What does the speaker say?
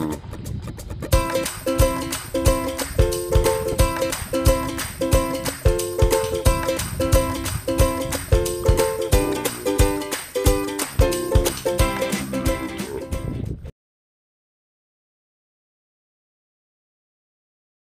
Mm-hmm.